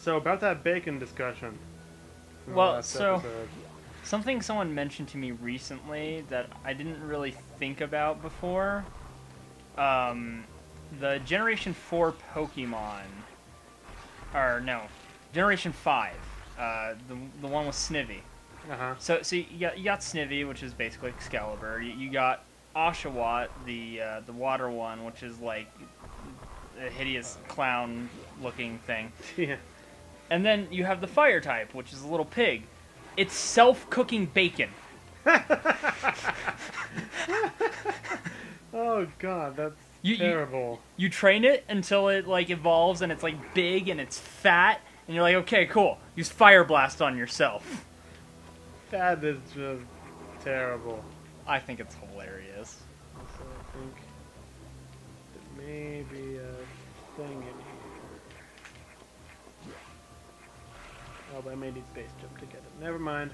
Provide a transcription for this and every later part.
So about that bacon discussion. Well, so- episode. Something someone mentioned to me recently that I didn't really think about before. Um, the Generation 4 Pokemon. Or, no. Generation 5. Uh, the, the one with Snivy. Uh-huh. So, so you got, you got Snivy, which is basically Excalibur. You, you got Oshawott, the uh, the water one, which is like a hideous clown-looking thing. Yeah. And then you have the fire type, which is a little pig. It's self-cooking bacon. Oh god, that's You- you- terrible. You train it until it like evolves and it's like big and it's fat, and you're like, okay, cool. Use fire blast on yourself. That is just terrible. I think it's hilarious. May be a thing in here. Oh, but I may need space jump to get it. Never mind.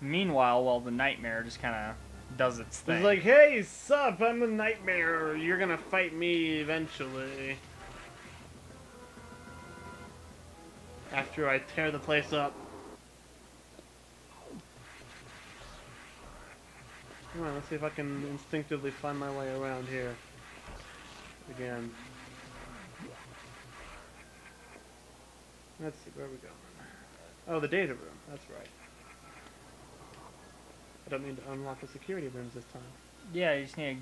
Meanwhile, while the nightmare just kind of does its thing. It's like, hey, sup, I'm the nightmare. You're gonna fight me eventually. After I tear the place up. Come on, let's see if I can instinctively find my way around here. Again. Let's see, where are we going? Oh, the data room. That's right. I don't need to unlock the security rooms this time. yeah, you just need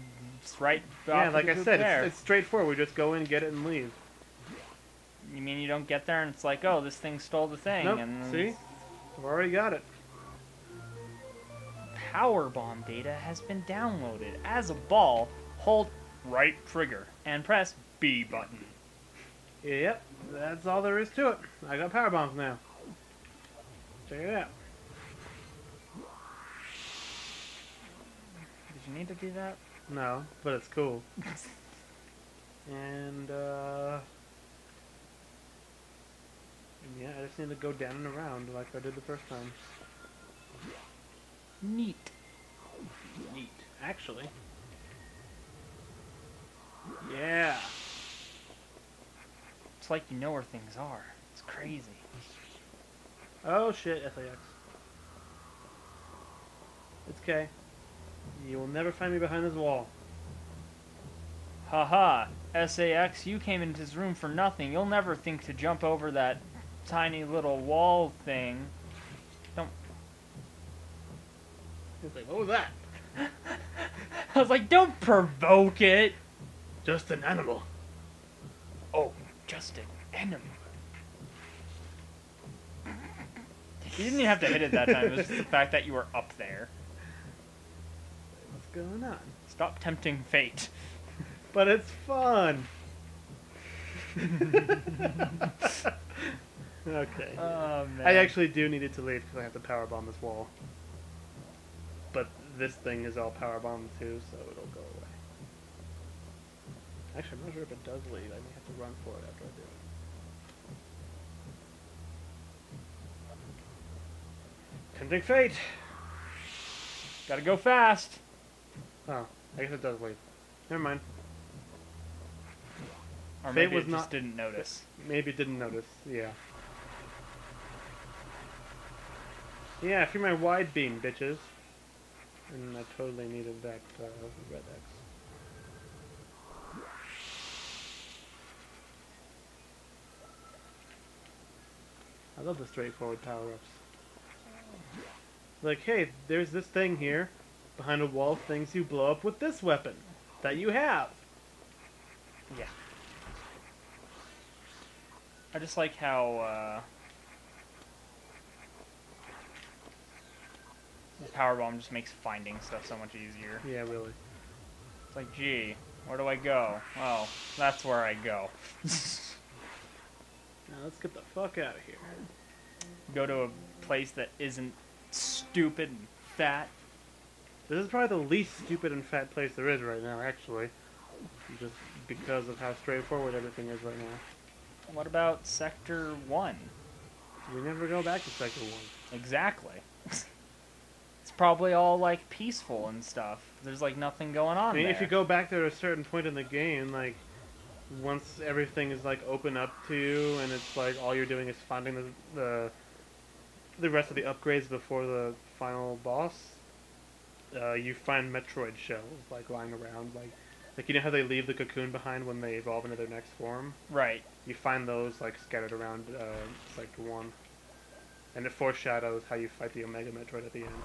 to right. Yeah, like I said, it's, it's straightforward. We just go in, get it, and leave. You mean you don't get there and it's like, oh, this thing stole the thing, Nope. and See, I've already got it. Power bomb data has been downloaded. As a ball, hold right trigger and press B button. Yep, that's all there is to it. I got power bombs now. Check it out. Did you need to do that? No, but it's cool. and uh, yeah, I just need to go down and around like I did the first time. Neat. Neat, actually. Yeah. It's like you know where things are. It's crazy. Oh shit, SA-X. It's okay. You will never find me behind this wall. Haha, SA-X, you came into this room for nothing. You'll never think to jump over that tiny little wall thing. It's like, what was that? I was like, don't provoke it! Just an animal. Oh, just an animal. You didn't even have to hit it that time. It was just the fact that you were up there. What's going on? Stop tempting fate. But it's fun. okay. Oh man. I actually do need it to leave because I have to power bomb this wall. But this thing is all power bombed too, so it'll go away. Actually, I'm not sure if it does leave. I may have to run for it after I do it. Tempting fate. Gotta go fast. Oh, I guess it does leave. Never mind. Or Fate maybe was it just not- didn't notice. Maybe it didn't notice. Yeah. Yeah, if you're my wide beam, bitches. And I totally needed that uh, red X. I love the straightforward power-ups. Like, hey, there's this thing here, behind a wall of things you blow up with this weapon that you have. Yeah. I just like how uh, power bomb just makes finding stuff so much easier. Yeah, really. It's like, gee, where do I go? Oh, that's where I go. Now let's get the fuck out of here. go to a place that isn't stupid and fat. This is probably the least stupid and fat place there is right now, actually. Just because of how straightforward everything is right now. What about Sector 1? We never go back to Sector 1. Exactly. probably all like peaceful and stuff. There's like nothing going on I mean, if you go back there at a certain point in the game, like once everything is like open up to you, and it's like all you're doing is finding the the, the rest of the upgrades before the final boss, uh, you find Metroid shells like lying around, like like you know how they leave the cocoon behind when they evolve into their next form. right. You find those like scattered around uh, Sector One, and it foreshadows how you fight the Omega Metroid at the end.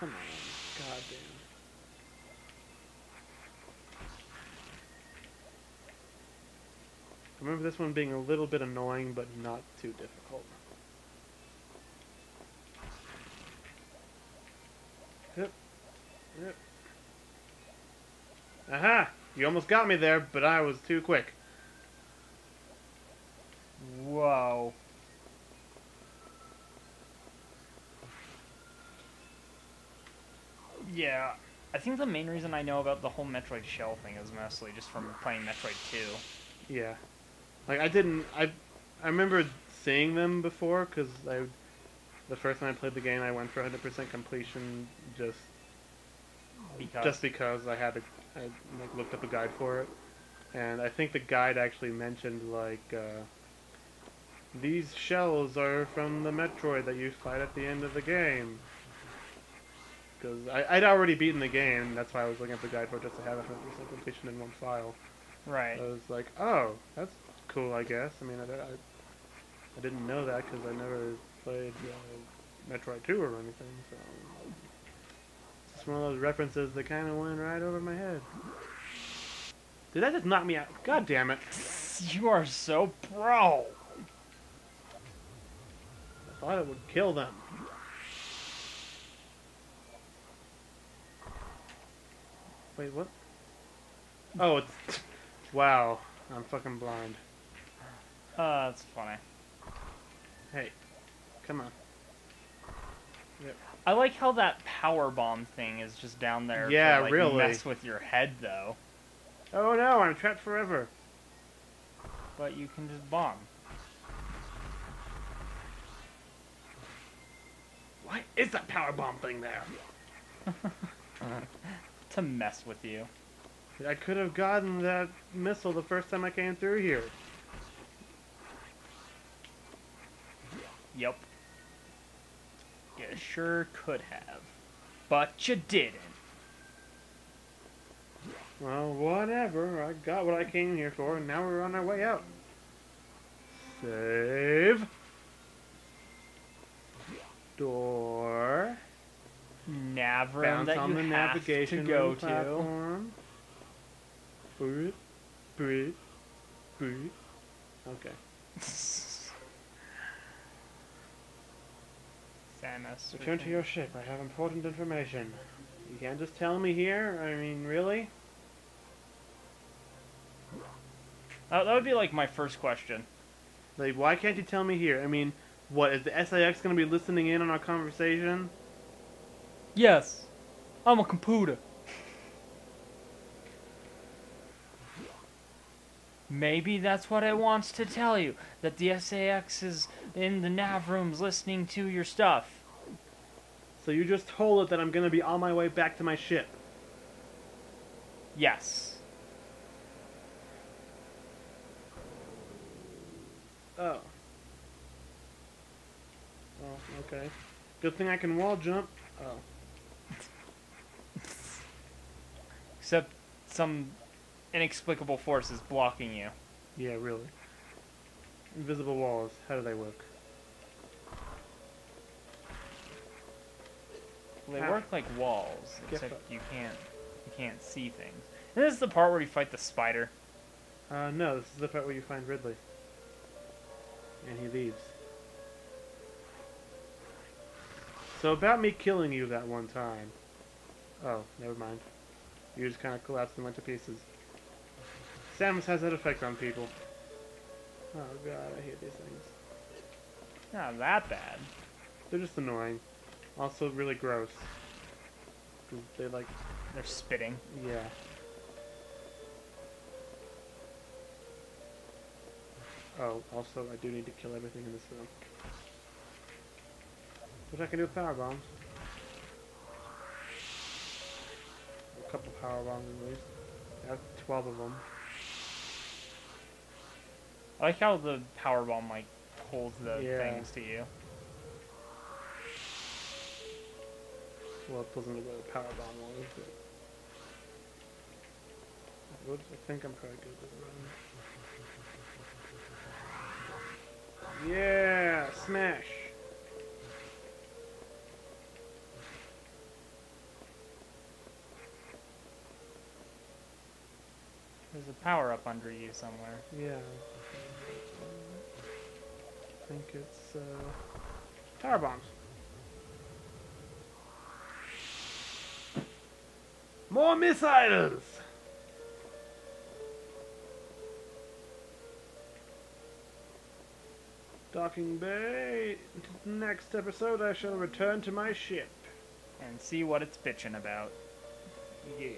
Come on, goddamn. I remember this one being a little bit annoying, but not too difficult. Yep. Yep. Aha! You almost got me there, but I was too quick. Yeah, I think the main reason I know about the whole Metroid shell thing is mostly just from playing Metroid 2. Yeah. Like I didn't I I remember seeing them before cuz I the first time I played the game I went for 100% completion just Because just because I had to I like looked up a guide for it. And I think the guide actually mentioned like uh these shells are from the Metroid that you fight at the end of the game. Because I'd already beaten the game, that's why I was looking at the guide for just to have 100% completion in one file. right. I was like, oh, that's cool, I guess. I mean, I, I, I didn't know that because I never played uh, Metroid 2 or anything, so. It's just one of those references that kind of went right over my head. Did that just knock me out? God damn it. You are so pro. I thought it would kill them. Wait, what? Oh, it's. Wow, I'm fucking blind. Uh, that's funny. Hey, come on. I like how that power bomb thing is just down there. Yeah, to, like, really. Mess with your head though, Oh no, I'm trapped forever. but you can just bomb. Why is that power bomb thing there? to mess with you. I could have gotten that missile the first time I came through here. Yep. You sure could have. But you didn't. Well, whatever. I got what I came here for, and now we're on our way out. Save. Door. Navroom Bounce that on you the have navigation to go to. platform. Breathe. Breathe. Breathe. Okay. Samus. Return to your ship. I have important information. You can't just tell me here. I mean, really? Uh, that would be like my first question. Like, why can't you tell me here? I mean, what is the SIX going to be listening in on our conversation? Yes. I'm a computer. Maybe that's what it wants to tell you. That the SA-X is in the nav rooms listening to your stuff. So you just told it that I'm going to be on my way back to my ship. Yes. Oh. Oh, okay. Good thing I can wall jump. Oh. Except some inexplicable force is blocking you. Yeah, really. Invisible walls. How do they work? Well, they How? work like walls, except you can't you can't see things. And this is the part where you fight the spider. Uh, no, this is the part where you find Ridley. And he leaves. So about me killing you that one time. Oh, never mind. You just kind of collapsed and went to pieces. Samus has that effect on people. Oh god, I hate these things. Not that bad. They're just annoying. Also really gross. 'Cause They like, They're spitting. yeah. Oh, also I do need to kill everything in this room. Which I can do with power bombs. Power bombs at least. I have 12 of them. I like how the power bomb like pulls the Yeah. things to you. Well, it doesn't know where the power bomb was, but. I would- I think I'm probably good with the run. Yeah! Smash! A power up under you somewhere. Yeah. I think it's, uh. Power bombs. More missiles! Docking Bay. Next episode, I shall return to my ship. And see what it's bitching about. Yeah.